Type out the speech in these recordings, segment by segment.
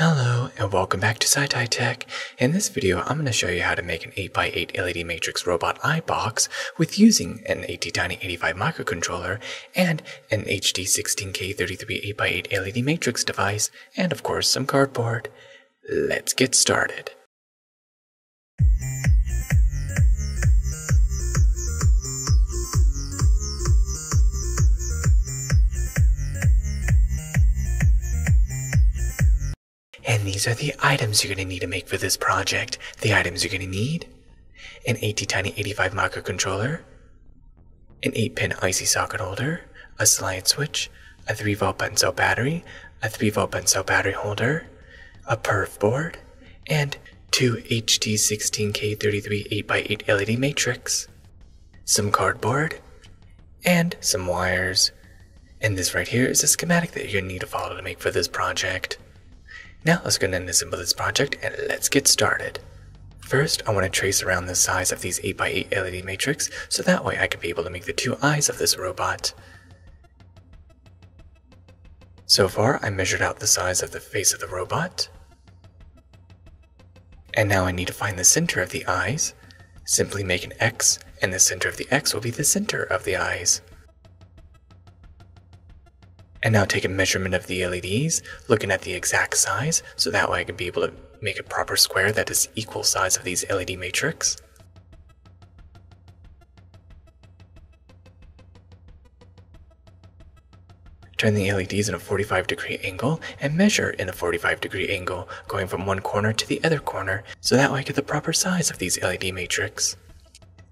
Hello and welcome back to SciTyeTech. In this video, I'm going to show you how to make an 8x8 LED matrix robot eye box with using an ATtiny85 microcontroller and an HT16K33 8x8 LED matrix device, and of course some cardboard. Let's get started. These are the items you're going to need to make for this project. The items you're going to need an ATtiny85 microcontroller, an 8 pin IC socket holder, a slide switch, a 3 volt button cell battery, a 3 volt button cell battery holder, a perf board, and two HT16K33 8x8 LED matrix, some cardboard, and some wires. And this right here is a schematic that you're going to need to follow to make for this project. Now let's go ahead and assemble this project and let's get started. First, I want to trace around the size of these 8x8 LED matrix so that way I can be able to make the two eyes of this robot. So far, I measured out the size of the face of the robot. And now I need to find the center of the eyes. Simply make an X, and the center of the X will be the center of the eyes. And now take a measurement of the LEDs, looking at the exact size, so that way I can be able to make a proper square that is equal size of these LED matrix. Turn the LEDs in a 45 degree angle and measure in a 45 degree angle, going from one corner to the other corner, so that way I get the proper size of these LED matrix.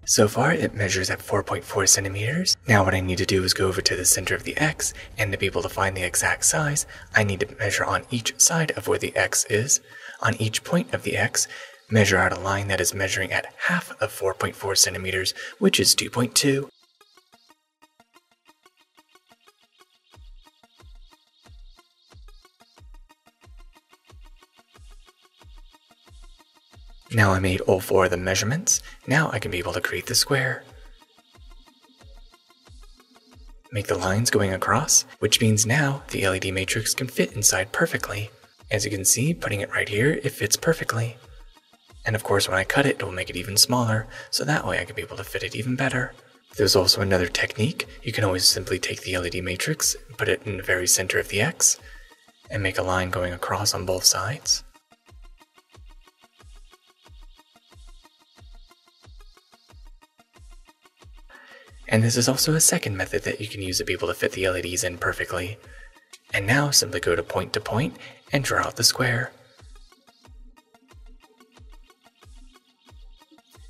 So far, it measures at 4.4 centimeters. Now what I need to do is go over to the center of the X, and to be able to find the exact size, I need to measure on each side of where the X is. On each point of the X, measure out a line that is measuring at half of 4.4 centimeters, which is 2.2. Now I made all four of the measurements, now I can be able to create the square. Make the lines going across, which means now the LED matrix can fit inside perfectly. As you can see, putting it right here, it fits perfectly. And of course when I cut it, it will make it even smaller, so that way I can be able to fit it even better. There's also another technique. You can always simply take the LED matrix, put it in the very center of the X, and make a line going across on both sides. And this is also a second method that you can use to be able to fit the LEDs in perfectly. And now simply go to point to point and draw out the square.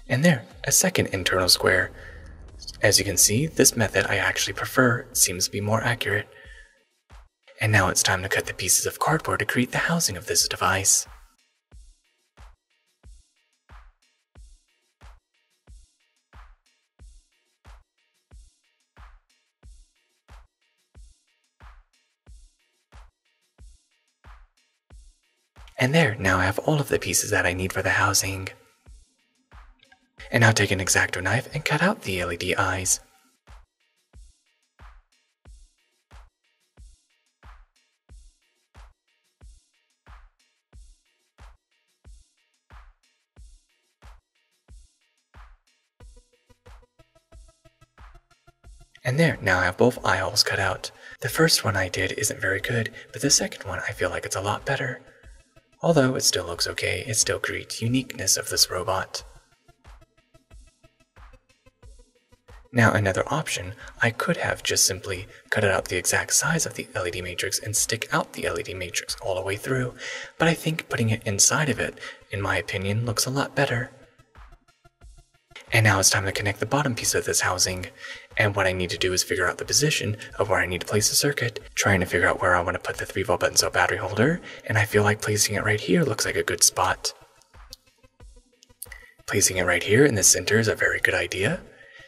And there, a second internal square. As you can see, this method I actually prefer, seems to be more accurate. And now it's time to cut the pieces of cardboard to create the housing of this device. And there, now I have all of the pieces that I need for the housing. And now take an X-Acto knife and cut out the LED eyes. And there, now I have both eye holes cut out. The first one I did isn't very good, but the second one I feel like it's a lot better. Although it still looks okay, it still creates uniqueness of this robot. Now another option, I could have just simply cut it out the exact size of the LED matrix and stick out the LED matrix all the way through, but I think putting it inside of it, in my opinion, looks a lot better. And now it's time to connect the bottom piece of this housing. And what I need to do is figure out the position of where I need to place the circuit, trying to figure out where I want to put the 3 volt button cell battery holder, and I feel like placing it right here looks like a good spot. Placing it right here in the center is a very good idea.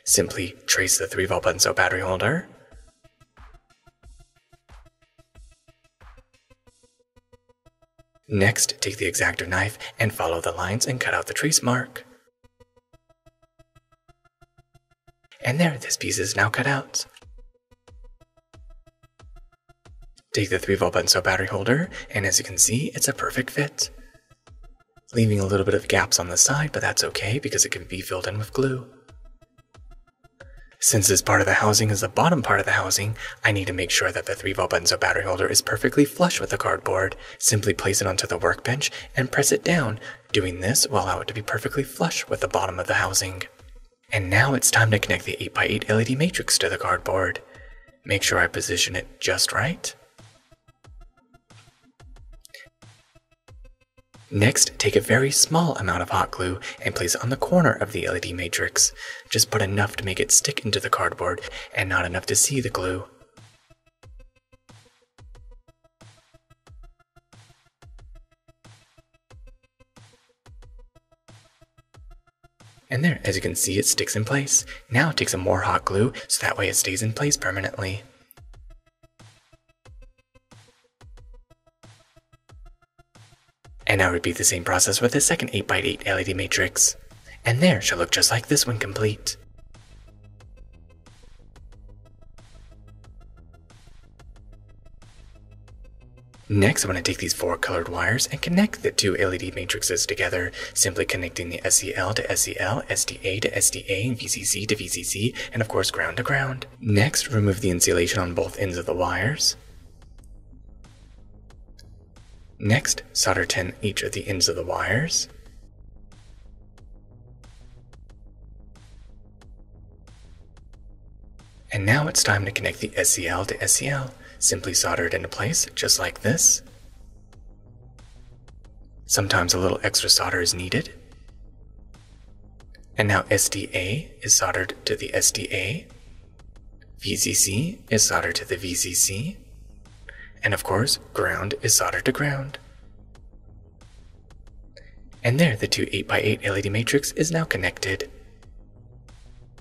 Simply trace the 3 volt button cell battery holder. Next, take the X-Acto knife and follow the lines and cut out the trace mark. And there, this piece is now cut out. take the 3 volt button cell battery holder, and as you can see, it's a perfect fit. Leaving a little bit of gaps on the side, but that's okay because it can be filled in with glue. Since this part of the housing is the bottom part of the housing, I need to make sure that the 3 volt button cell battery holder is perfectly flush with the cardboard. Simply place it onto the workbench and press it down. Doing this will allow it to be perfectly flush with the bottom of the housing. And now it's time to connect the 8x8 LED matrix to the cardboard. Make sure I position it just right. Next, take a very small amount of hot glue and place it on the corner of the LED matrix. Just put enough to make it stick into the cardboard and not enough to see the glue. And there, as you can see, it sticks in place. Now take some more hot glue so that way it stays in place permanently. And now repeat the same process with the second 8x8 LED matrix. And there it should look just like this when complete. Next, I'm going to take these four colored wires and connect the two LED matrices together, simply connecting the SCL to SCL, SDA to SDA, and VCC to VCC, and of course ground to ground. Next, remove the insulation on both ends of the wires. Next, solder tin each of the ends of the wires. And now it's time to connect the SCL to SCL. Simply solder it into place, just like this. Sometimes a little extra solder is needed. And now SDA is soldered to the SDA. VCC is soldered to the VCC. And of course, ground is soldered to ground. And there, the two 8x8 LED matrix is now connected.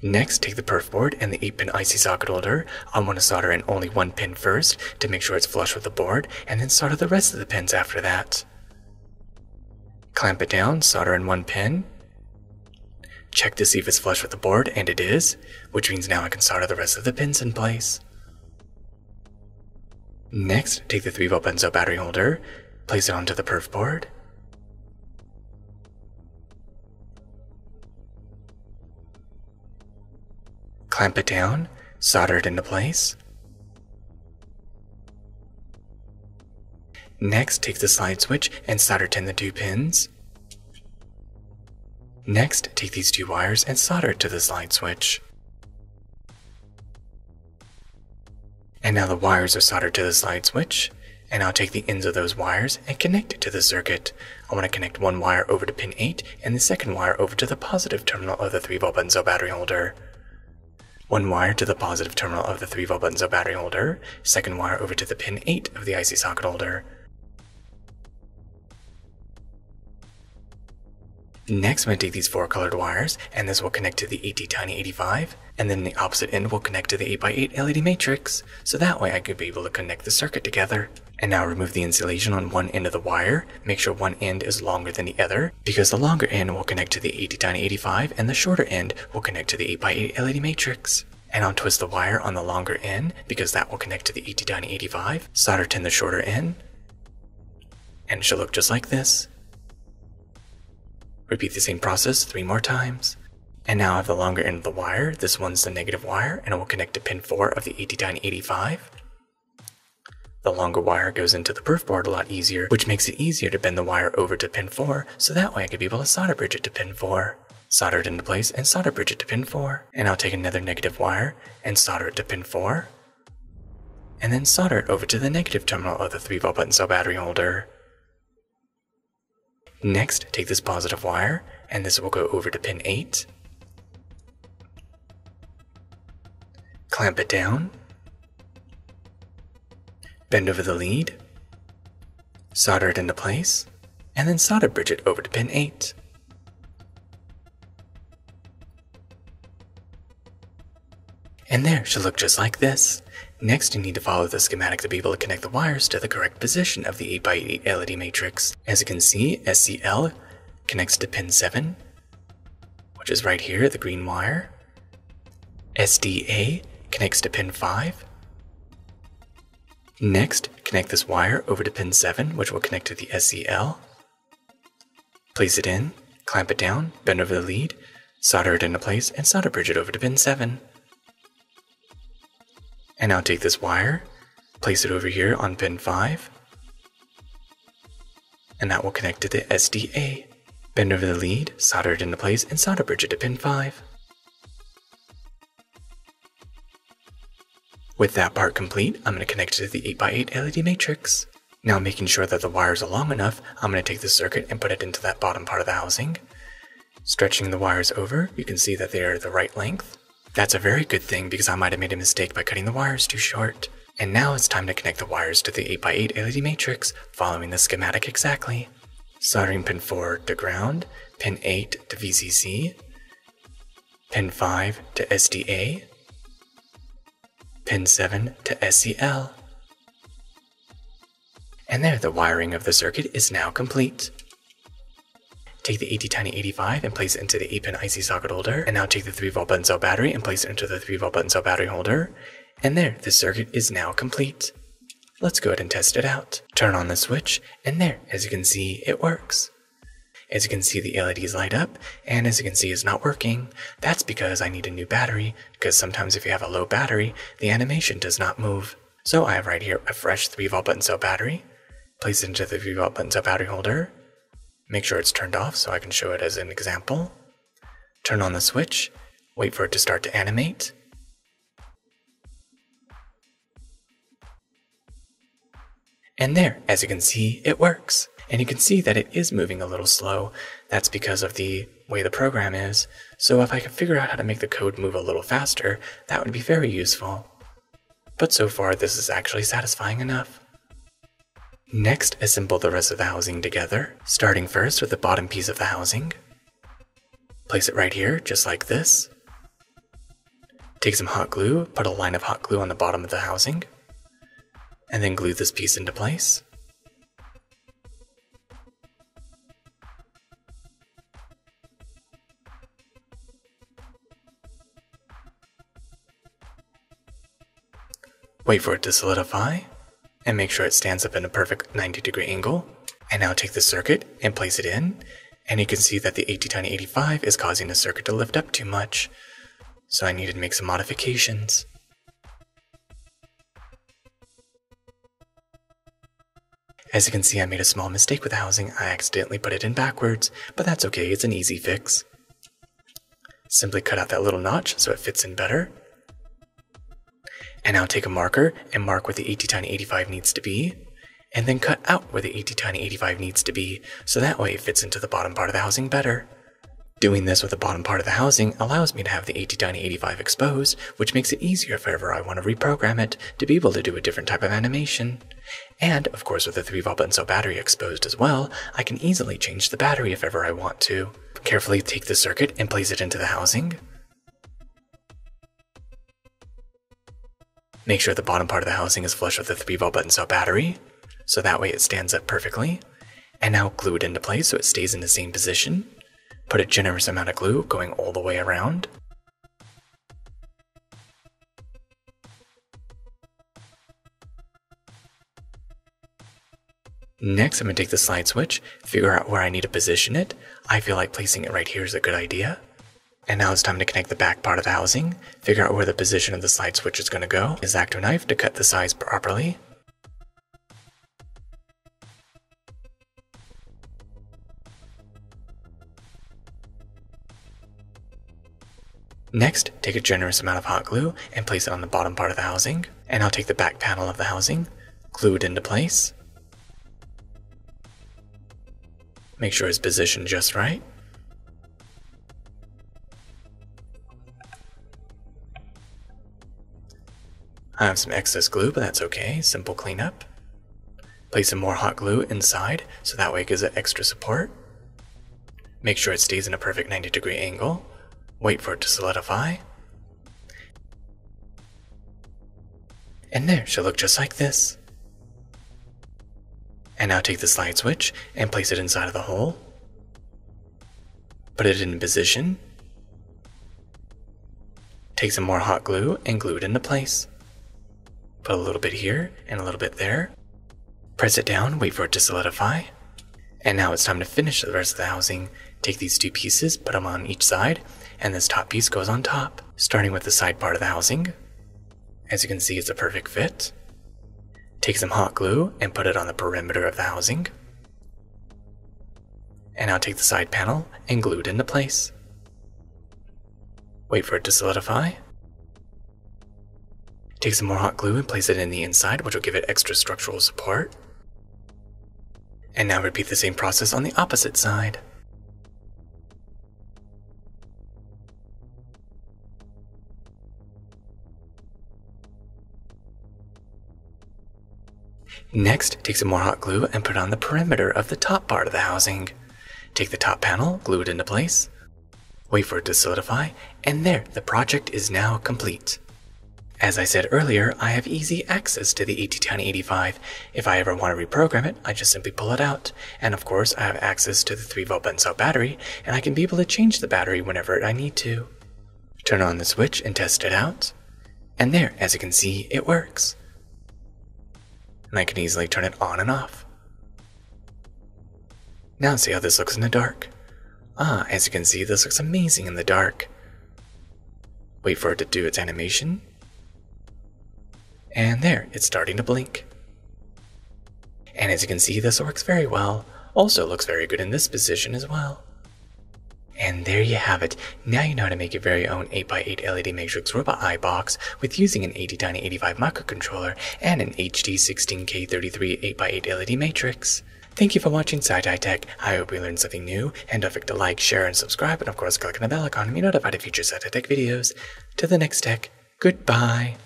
Next, take the perf board and the 8-pin IC socket holder. I want to solder in only one pin first to make sure it's flush with the board, and then solder the rest of the pins after that. Clamp it down, solder in one pin. Check to see if it's flush with the board, and it is, which means now I can solder the rest of the pins in place. Next, take the 3 volt button cell battery holder, place it onto the perf board. Clamp it down, solder it into place. Next, take the slide switch and solder tin the two pins. Next, take these two wires and solder it to the slide switch. And now the wires are soldered to the slide switch. And I'll take the ends of those wires and connect it to the circuit. I want to connect one wire over to pin 8 and the second wire over to the positive terminal of the 3 volt button cell battery holder. One wire to the positive terminal of the 3 volt button cell battery holder, second wire over to the pin 8 of the IC socket holder. Next, I'm going to take these four colored wires, and this will connect to the ATtiny85, and then the opposite end will connect to the 8x8 LED matrix, so that way I could be able to connect the circuit together. And now remove the insulation on one end of the wire, make sure one end is longer than the other, because the longer end will connect to the ATtiny85 and the shorter end will connect to the 8x8 LED matrix. And I'll twist the wire on the longer end, because that will connect to the ATtiny85, solder tin the shorter end, and it should look just like this. Repeat the same process three more times. And now I have the longer end of the wire. This one's the negative wire, and it will connect to pin 4 of the ATtiny85. The longer wire goes into the perf board a lot easier, which makes it easier to bend the wire over to pin 4, so that way I could be able to solder bridge it to pin 4. Solder it into place and solder bridge it to pin 4. And I'll take another negative wire and solder it to pin 4. And then solder it over to the negative terminal of the 3 volt button cell battery holder. Next, take this positive wire, and this will go over to pin 8. Clamp it down. Bend over the lead. Solder it into place, and then solder bridge it over to pin 8. And there should look just like this. Next, you need to follow the schematic to be able to connect the wires to the correct position of the 8x8 LED matrix. As you can see, SCL connects to pin 7, which is right here, the green wire. SDA connects to pin 5. Next, connect this wire over to pin 7, which will connect to the SCL. Place it in, clamp it down, bend over the lead, solder it into place, and solder bridge it over to pin 7. And now take this wire, place it over here on pin 5, and that will connect to the SDA. Bend over the lead, solder it into place, and solder bridge it to pin 5. With that part complete, I'm going to connect it to the 8x8 LED matrix. Now making sure that the wires are long enough, I'm going to take the circuit and put it into that bottom part of the housing. Stretching the wires over, you can see that they are the right length. That's a very good thing because I might have made a mistake by cutting the wires too short. And now it's time to connect the wires to the 8x8 LED matrix, following the schematic exactly. Soldering pin 4 to ground, pin 8 to VCC, pin 5 to SDA, pin 7 to SCL. And there, the wiring of the circuit is now complete. Take the ATtiny85 and place it into the 8-pin IC socket holder, and now take the 3V button cell battery and place it into the 3V button cell battery holder, and there, the circuit is now complete. Let's go ahead and test it out. Turn on the switch, and there, as you can see, it works. As you can see, the LEDs light up, and as you can see, it's not working. That's because I need a new battery, because sometimes if you have a low battery, the animation does not move. So I have right here a fresh 3 volt button cell battery. Place it into the 3 volt button cell battery holder. Make sure it's turned off so I can show it as an example. Turn on the switch, wait for it to start to animate, And there, as you can see, it works. And you can see that it is moving a little slow. That's because of the way the program is. So if I could figure out how to make the code move a little faster, that would be very useful. But so far, this is actually satisfying enough. Next, assemble the rest of the housing together, starting first with the bottom piece of the housing. Place it right here, just like this. Take some hot glue, put a line of hot glue on the bottom of the housing and then glue this piece into place. Wait for it to solidify, and make sure it stands up in a perfect 90 degree angle. And now take the circuit and place it in, and you can see that the ATtiny85 is causing the circuit to lift up too much. So I needed to make some modifications. As you can see, I made a small mistake with the housing. I accidentally put it in backwards, but that's okay, it's an easy fix. Simply cut out that little notch so it fits in better. And now take a marker and mark where the ATtiny85 needs to be, and then cut out where the ATtiny85 needs to be, so that way it fits into the bottom part of the housing better. Doing this with the bottom part of the housing allows me to have the ATtiny85 exposed, which makes it easier if ever I want to reprogram it to be able to do a different type of animation. And, of course, with the 3 volt button cell battery exposed as well, I can easily change the battery if ever I want to. Carefully take the circuit and place it into the housing. Make sure the bottom part of the housing is flush with the 3 volt button cell battery, so that way it stands up perfectly. And now glue it into place so it stays in the same position. Put a generous amount of glue going all the way around. Next, I'm going to take the slide switch, figure out where I need to position it. I feel like placing it right here is a good idea. And now it's time to connect the back part of the housing, figure out where the position of the slide switch is going to go, X-Acto knife to cut the size properly, Next, take a generous amount of hot glue and place it on the bottom part of the housing, and I'll take the back panel of the housing, glue it into place. Make sure it's positioned just right. I have some excess glue, but that's okay, simple cleanup. Place some more hot glue inside, so that way it gives it extra support. Make sure it stays in a perfect 90 degree angle, Wait for it to solidify. And there, she'll look just like this. And now take the slide switch and place it inside of the hole. Put it in position. Take some more hot glue and glue it into place. Put a little bit here and a little bit there. Press it down, wait for it to solidify. And now it's time to finish the rest of the housing. Take these two pieces, put them on each side, and this top piece goes on top, starting with the side part of the housing. As you can see, it's a perfect fit. Take some hot glue and put it on the perimeter of the housing. And now take the side panel and glue it into place. Wait for it to solidify. Take some more hot glue and place it in the inside, which will give it extra structural support. And now repeat the same process on the opposite side. Next, take some more hot glue and put it on the perimeter of the top part of the housing. Take the top panel, glue it into place, wait for it to solidify, and there, the project is now complete. As I said earlier, I have easy access to the ATtiny85. If I ever want to reprogram it, I just simply pull it out. And of course, I have access to the 3V button cell battery, and I can be able to change the battery whenever I need to. Turn on the switch and test it out. And there, as you can see, it works. And I can easily turn it on and off. Now see how this looks in the dark. Ah, as you can see, this looks amazing in the dark. Wait for it to do its animation, and there, it's starting to blink. And as you can see, this works very well. Also looks very good in this position as well. And there you have it. Now you know how to make your very own 8x8 LED Matrix Robot Eye box with using an ATtiny85 microcontroller and an HT 16K33 8x8 LED Matrix. Thank you for watching SciTyeTech. I hope you learned something new, and don't forget to like, share, and subscribe, and of course click on the bell icon to be notified of future SciTyeTech videos. To the next tech, goodbye.